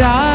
die.